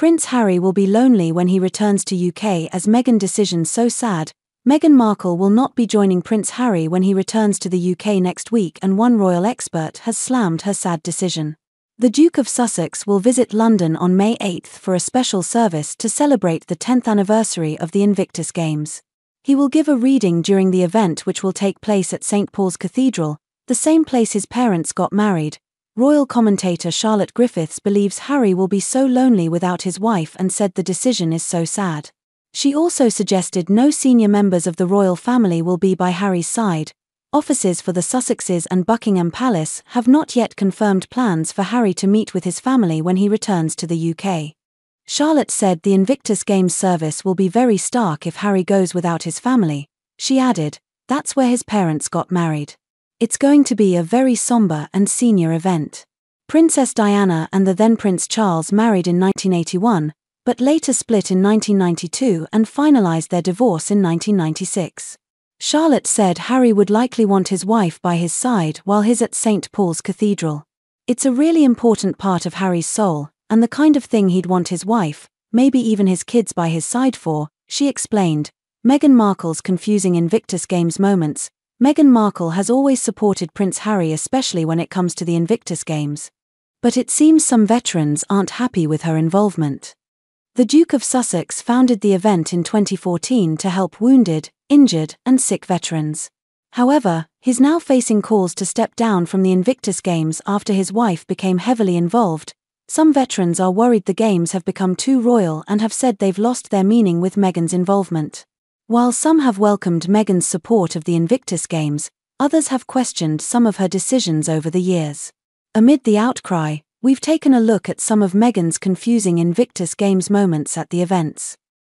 Prince Harry will be lonely when he returns to UK as Meghan decision so sad. Meghan Markle will not be joining Prince Harry when he returns to the UK next week and one royal expert has slammed her sad decision. The Duke of Sussex will visit London on May 8 for a special service to celebrate the 10th anniversary of the Invictus Games. He will give a reading during the event which will take place at St Paul's Cathedral, the same place his parents got married. Royal commentator Charlotte Griffiths believes Harry will be so lonely without his wife and said the decision is so sad. She also suggested no senior members of the royal family will be by Harry's side. Offices for the Sussexes and Buckingham Palace have not yet confirmed plans for Harry to meet with his family when he returns to the UK. Charlotte said the Invictus Games service will be very stark if Harry goes without his family. She added, that's where his parents got married. It's going to be a very somber and senior event. Princess Diana and the then Prince Charles married in 1981, but later split in 1992 and finalized their divorce in 1996. Charlotte said Harry would likely want his wife by his side while he's at St. Paul's Cathedral. It's a really important part of Harry's soul, and the kind of thing he'd want his wife, maybe even his kids by his side for, she explained. Meghan Markle's confusing Invictus Games moments, Meghan Markle has always supported Prince Harry, especially when it comes to the Invictus Games. But it seems some veterans aren't happy with her involvement. The Duke of Sussex founded the event in 2014 to help wounded, injured, and sick veterans. However, he's now facing calls to step down from the Invictus Games after his wife became heavily involved. Some veterans are worried the games have become too royal and have said they've lost their meaning with Meghan's involvement. While some have welcomed Meghan's support of the Invictus Games, others have questioned some of her decisions over the years. Amid the outcry, we've taken a look at some of Meghan's confusing Invictus Games moments at the events.